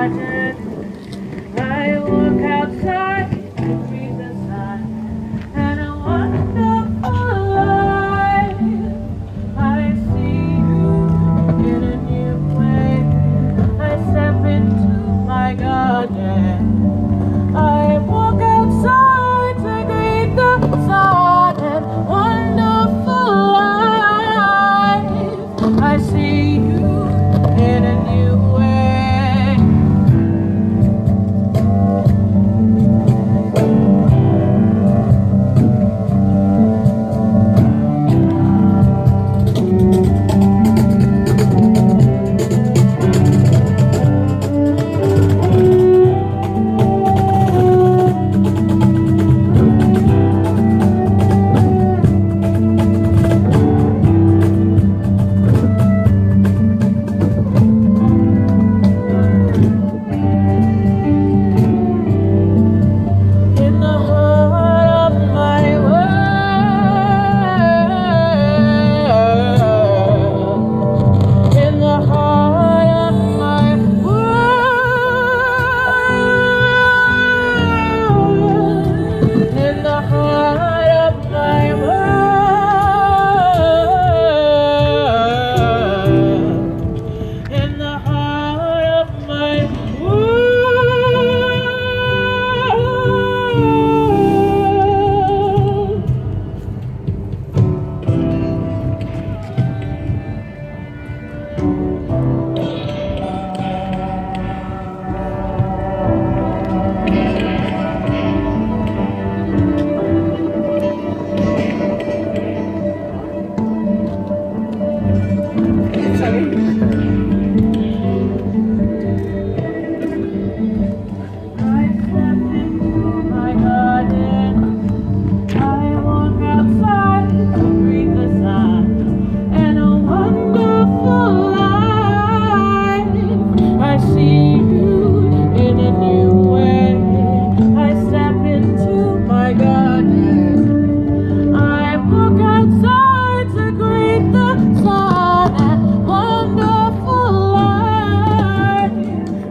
Roger.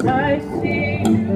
I see.